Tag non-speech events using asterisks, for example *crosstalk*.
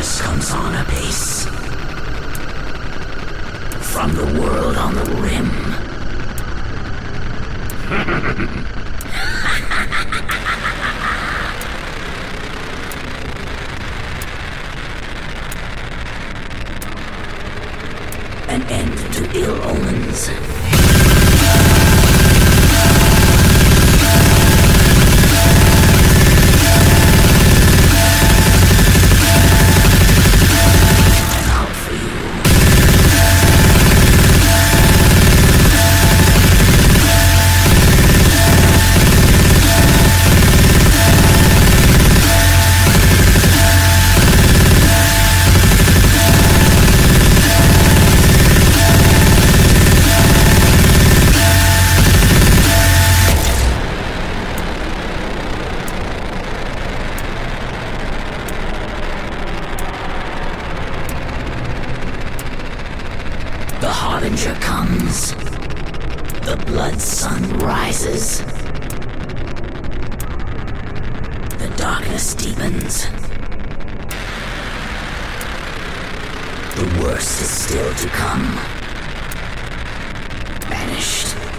comes on apace. From the world on the rim. *laughs* An end to ill omens. The Harbinger comes. The blood sun rises. The darkness deepens. The worst is still to come. Banished.